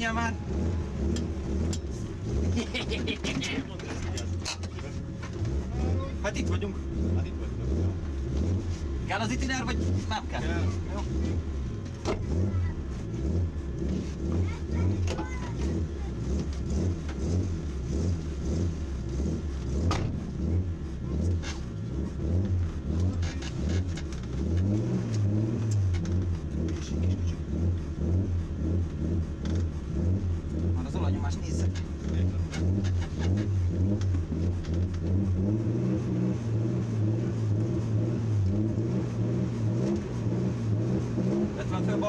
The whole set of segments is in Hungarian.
menjen már! Hát itt vagyunk. Hát itt vagytok. Kell az itiner, vagy nem kell? Kell. Jó.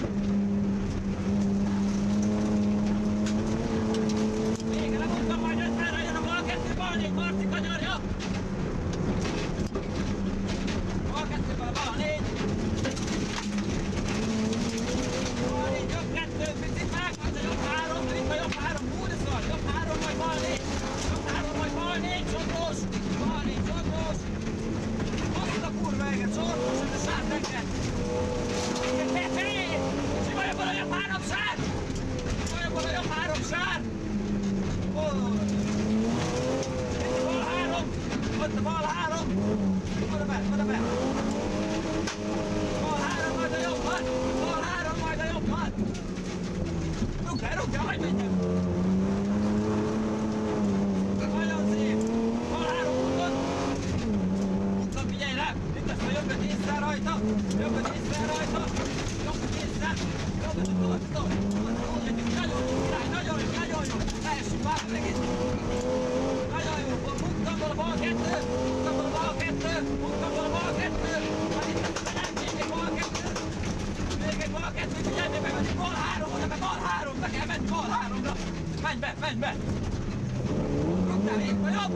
Come on. Ott a bal három, oda be, oda be. Bal három, majd a jobban, bal három, majd a jobban. Rúgd le, rúgd le, hagyd menjen. Nagyon szép. Bal három úton. Úton figyelj rá, itt lesz a jobbet észre rajta, jobbet észre rajta, jobbet észre, jobbet, tudod, tudod, tudod, nagyon jó, király, nagyon jó, nagyon jó. Leessünk már az egész. Nagyon jó, munkabból a bal kettő, munkabból a bal kettő, munkabból a bal kettő, majd itt lesz a nem, még egy bal kettő, még egy bal kettő, figyelj, meg menni bal három, oda be bal három, be kell menni bal háromra. Menj be, menj be. Rúgd rúgtál, itt a jobb,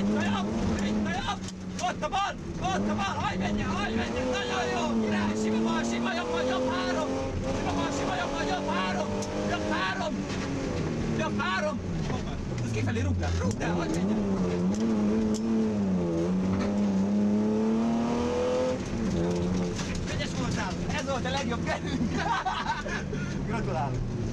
itt a jobb, itt a jobb, ott a bal, ott a bal, hajj menjen, hajj menjen, nagyon jó, király, sima bal, sima jobb, vagy jobb három, sima bal, sima jobb, vagy jobb három, jobb három, jobb három, ez kifelé rúgtál, rúgtál, hajj menjen. Ügyes voltál, ez volt a legjobb kerünk. Gratulálok.